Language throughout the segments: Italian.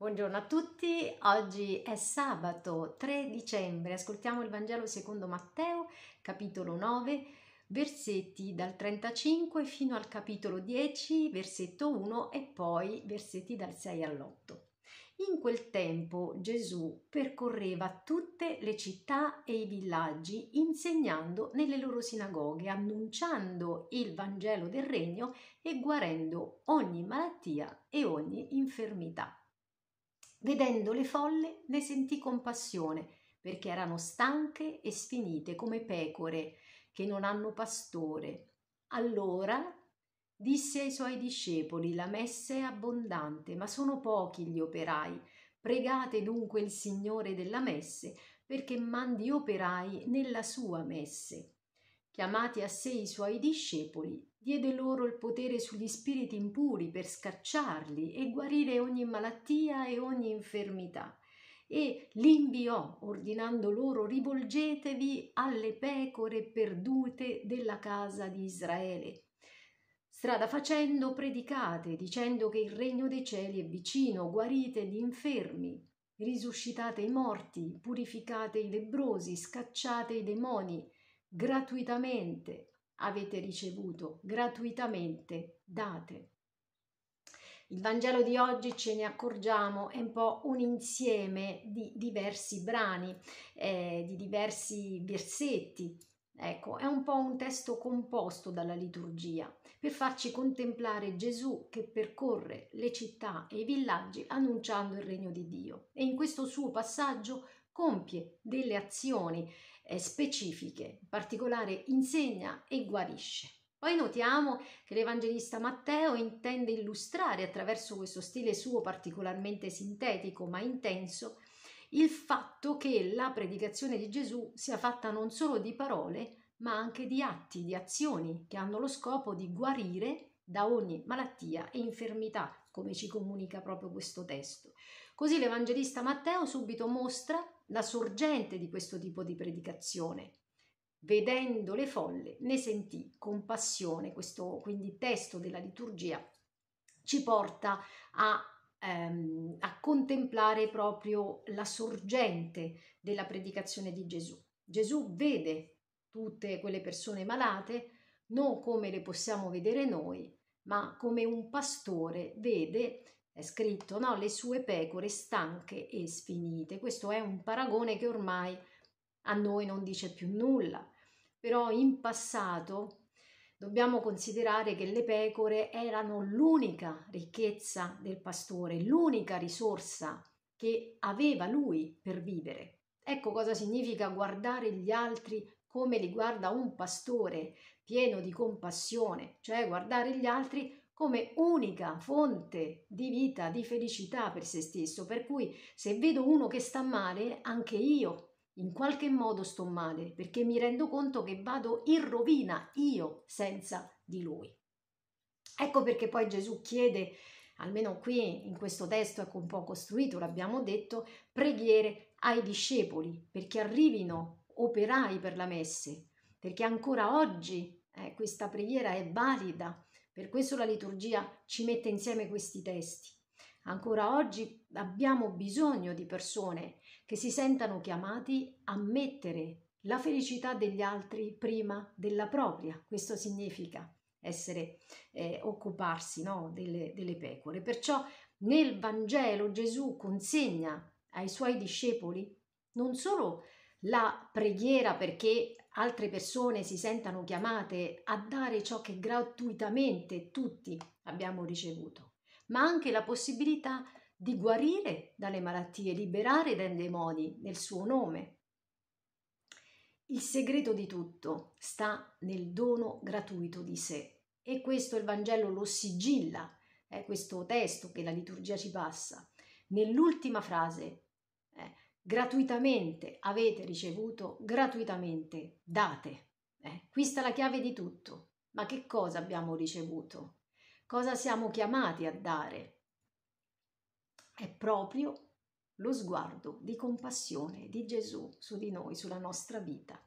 Buongiorno a tutti, oggi è sabato 3 dicembre, ascoltiamo il Vangelo secondo Matteo, capitolo 9, versetti dal 35 fino al capitolo 10, versetto 1 e poi versetti dal 6 all'8. In quel tempo Gesù percorreva tutte le città e i villaggi insegnando nelle loro sinagoghe, annunciando il Vangelo del Regno e guarendo ogni malattia e ogni infermità. Vedendo le folle ne sentì compassione, perché erano stanche e sfinite come pecore che non hanno pastore. Allora disse ai suoi discepoli, la messa è abbondante, ma sono pochi gli operai. Pregate dunque il Signore della messe perché mandi operai nella sua messe. Chiamati a sé i suoi discepoli, diede loro il potere sugli spiriti impuri per scacciarli e guarire ogni malattia e ogni infermità. E li inviò, ordinando loro rivolgetevi alle pecore perdute della casa di Israele. Strada facendo predicate, dicendo che il regno dei cieli è vicino, guarite gli infermi, risuscitate i morti, purificate i lebrosi, scacciate i demoni, gratuitamente avete ricevuto, gratuitamente date. Il Vangelo di oggi ce ne accorgiamo è un po' un insieme di diversi brani, eh, di diversi versetti. Ecco, è un po' un testo composto dalla liturgia per farci contemplare Gesù che percorre le città e i villaggi annunciando il regno di Dio. E in questo suo passaggio compie delle azioni specifiche, in particolare insegna e guarisce. Poi notiamo che l'Evangelista Matteo intende illustrare attraverso questo stile suo particolarmente sintetico ma intenso il fatto che la predicazione di Gesù sia fatta non solo di parole ma anche di atti, di azioni che hanno lo scopo di guarire da ogni malattia e infermità, come ci comunica proprio questo testo. Così l'Evangelista Matteo subito mostra la sorgente di questo tipo di predicazione. Vedendo le folle ne sentì compassione, questo quindi testo della liturgia ci porta a, ehm, a contemplare proprio la sorgente della predicazione di Gesù. Gesù vede tutte quelle persone malate non come le possiamo vedere noi, ma come un pastore vede è scritto, no? le sue pecore stanche e sfinite. Questo è un paragone che ormai a noi non dice più nulla, però in passato dobbiamo considerare che le pecore erano l'unica ricchezza del pastore, l'unica risorsa che aveva lui per vivere. Ecco cosa significa guardare gli altri come li guarda un pastore pieno di compassione, cioè guardare gli altri come unica fonte di vita, di felicità per se stesso. Per cui se vedo uno che sta male, anche io in qualche modo sto male, perché mi rendo conto che vado in rovina io senza di lui. Ecco perché poi Gesù chiede, almeno qui in questo testo ecco un po' costruito, l'abbiamo detto, preghiere ai discepoli perché arrivino operai per la messe, perché ancora oggi eh, questa preghiera è valida per questo la liturgia ci mette insieme questi testi. Ancora oggi abbiamo bisogno di persone che si sentano chiamati a mettere la felicità degli altri prima della propria. Questo significa essere, eh, occuparsi no, delle, delle pecore. Perciò nel Vangelo Gesù consegna ai suoi discepoli non solo la preghiera perché altre persone si sentano chiamate a dare ciò che gratuitamente tutti abbiamo ricevuto, ma anche la possibilità di guarire dalle malattie, liberare dai demoni nel suo nome. Il segreto di tutto sta nel dono gratuito di sé e questo il Vangelo lo sigilla, è questo testo che la liturgia ci passa. Nell'ultima frase gratuitamente avete ricevuto, gratuitamente date. Eh, qui sta la chiave di tutto. Ma che cosa abbiamo ricevuto? Cosa siamo chiamati a dare? È proprio lo sguardo di compassione di Gesù su di noi, sulla nostra vita.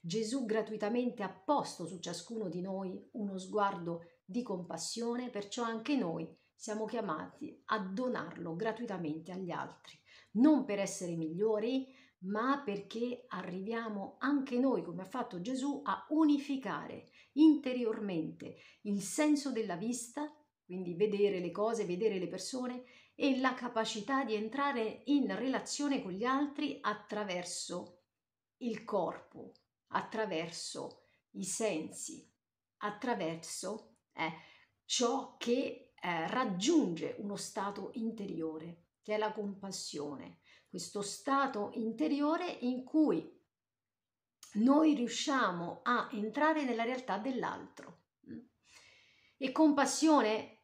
Gesù gratuitamente ha posto su ciascuno di noi uno sguardo di compassione, perciò anche noi siamo chiamati a donarlo gratuitamente agli altri, non per essere migliori, ma perché arriviamo anche noi, come ha fatto Gesù, a unificare interiormente il senso della vista, quindi vedere le cose, vedere le persone, e la capacità di entrare in relazione con gli altri attraverso il corpo, attraverso i sensi, attraverso eh, ciò che eh, raggiunge uno stato interiore, che è la compassione, questo stato interiore in cui noi riusciamo a entrare nella realtà dell'altro. E compassione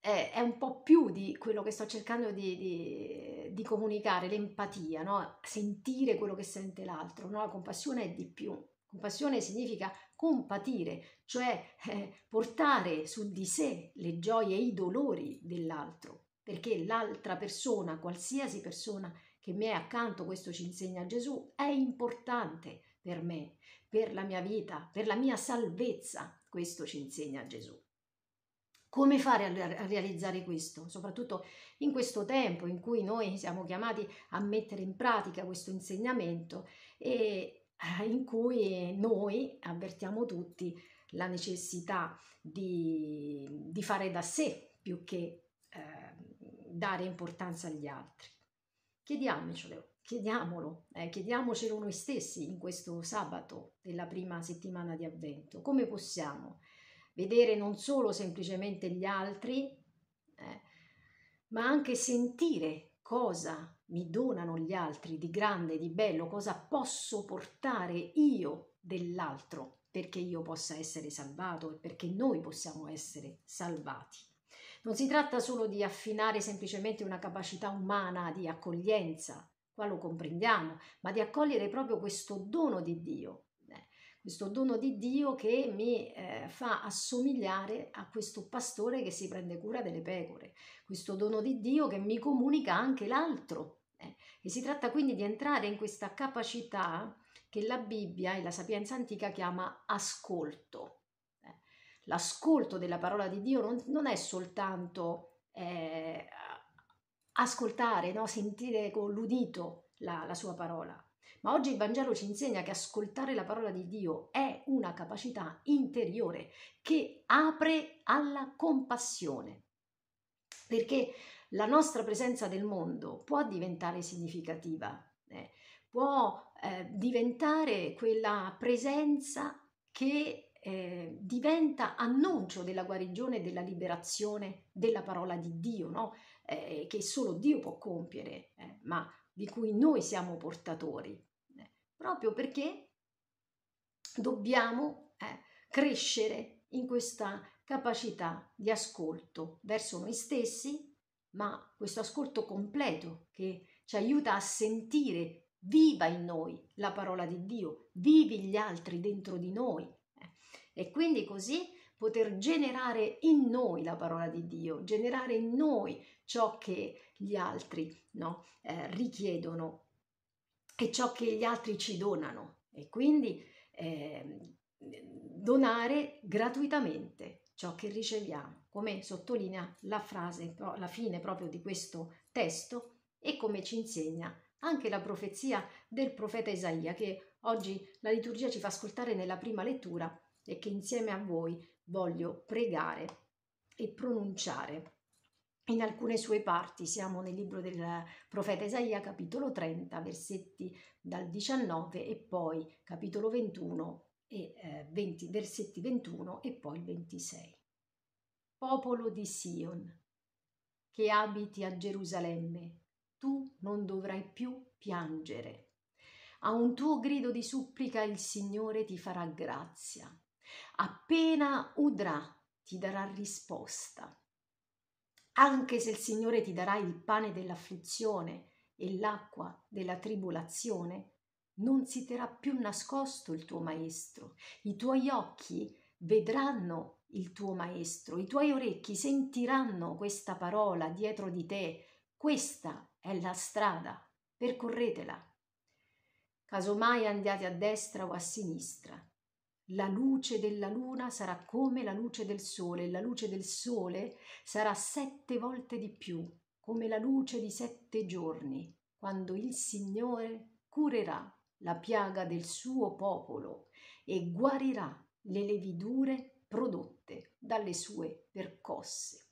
è, è, un po' più di quello che sto cercando di, di, di comunicare, l'empatia, no? sentire quello che sente l'altro. No? La compassione è di più. Compassione significa compatire, cioè eh, portare su di sé le gioie e i dolori dell'altro, perché l'altra persona, qualsiasi persona che mi è accanto, questo ci insegna Gesù, è importante per me, per la mia vita, per la mia salvezza, questo ci insegna Gesù. Come fare a realizzare questo? Soprattutto in questo tempo in cui noi siamo chiamati a mettere in pratica questo insegnamento e eh, in cui noi avvertiamo tutti la necessità di, di fare da sé più che dare importanza agli altri. Chiediamocelo, chiediamolo, eh, chiediamocelo noi stessi in questo sabato della prima settimana di avvento. Come possiamo vedere non solo semplicemente gli altri, eh, ma anche sentire cosa mi donano gli altri di grande, di bello, cosa posso portare io dell'altro perché io possa essere salvato e perché noi possiamo essere salvati. Non si tratta solo di affinare semplicemente una capacità umana di accoglienza, qua lo comprendiamo, ma di accogliere proprio questo dono di Dio, questo dono di Dio che mi eh, fa assomigliare a questo pastore che si prende cura delle pecore, questo dono di Dio che mi comunica anche l'altro. Eh. E si tratta quindi di entrare in questa capacità che la Bibbia e la sapienza antica chiama ascolto. L'ascolto della parola di Dio non, non è soltanto eh, ascoltare, no? sentire con l'udito la, la sua parola, ma oggi il Vangelo ci insegna che ascoltare la parola di Dio è una capacità interiore che apre alla compassione. Perché la nostra presenza nel mondo può diventare significativa, eh, può eh, diventare quella presenza che eh, diventa annuncio della guarigione e della liberazione della parola di Dio, no? Eh, che solo Dio può compiere, eh, ma di cui noi siamo portatori, eh, proprio perché dobbiamo eh, crescere in questa capacità di ascolto verso noi stessi, ma questo ascolto completo che ci aiuta a sentire viva in noi la parola di Dio, vivi gli altri dentro di noi. E quindi così poter generare in noi la parola di Dio, generare in noi ciò che gli altri no, eh, richiedono e ciò che gli altri ci donano. E quindi eh, donare gratuitamente ciò che riceviamo, come sottolinea la frase, la fine proprio di questo testo e come ci insegna anche la profezia del profeta Isaia che oggi la liturgia ci fa ascoltare nella prima lettura e che insieme a voi voglio pregare e pronunciare in alcune sue parti. Siamo nel libro del profeta Isaia, capitolo 30, versetti dal 19 e poi capitolo 21 e eh, 20, versetti 21 e poi il 26. Popolo di Sion, che abiti a Gerusalemme, tu non dovrai più piangere. A un tuo grido di supplica il Signore ti farà grazia. Appena udrà, ti darà risposta anche se il Signore ti darà il pane dell'afflizione e l'acqua della tribolazione, non si terrà più nascosto il tuo Maestro. I tuoi occhi vedranno il tuo Maestro, i tuoi orecchi sentiranno questa parola dietro di te. Questa è la strada, percorretela. Casomai andiate a destra o a sinistra, La luce della luna sarà come la luce del sole, e la luce del sole sarà sette volte di più, come la luce di sette giorni, quando il Signore curerà la piaga del suo popolo e guarirà le levidure prodotte dalle sue percosse.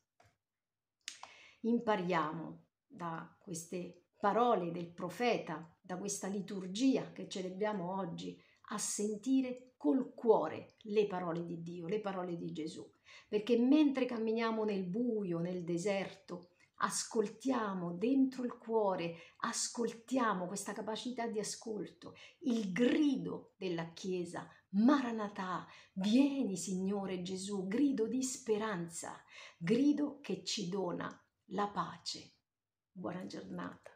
Impariamo da queste parole del profeta, da questa liturgia che celebriamo oggi, a sentire col cuore le parole di Dio, le parole di Gesù, perché mentre camminiamo nel buio, nel deserto, ascoltiamo dentro il cuore, ascoltiamo questa capacità di ascolto, il grido della Chiesa, Maranatà, vieni Signore Gesù, grido di speranza, grido che ci dona la pace. Buona giornata.